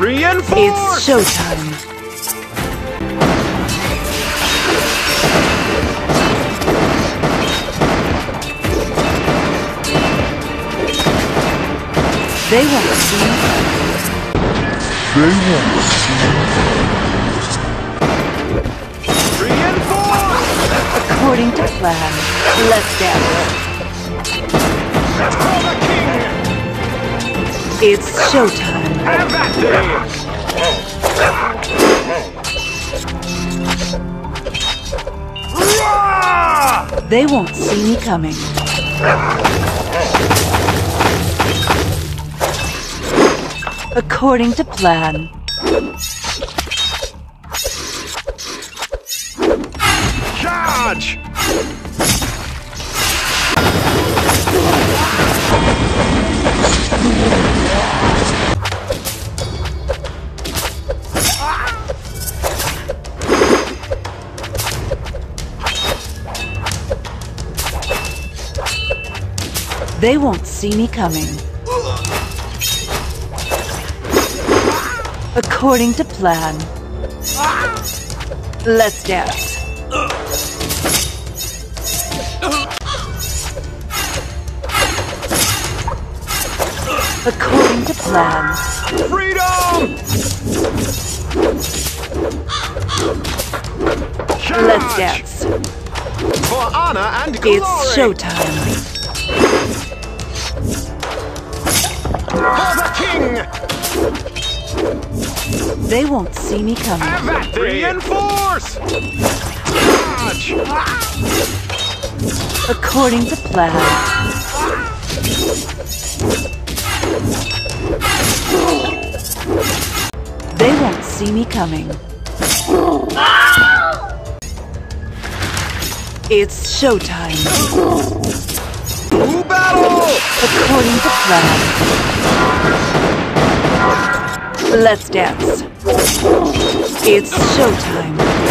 Reinforce! It's showtime. They won't see They won't see. Reinforce! according to plan. Let's dance. For the king! It's showtime. They won't see me coming. According to plan. Charge! They won't see me coming. According to plan. Let's dance. According to plan. Freedom! Let's dance. For honor and glory! It's showtime. For the king! They won't see me coming. Have at thee! Reinforce! Charge! According to plan. They won't see me coming. It's showtime. According to plan. Let's dance. It's showtime.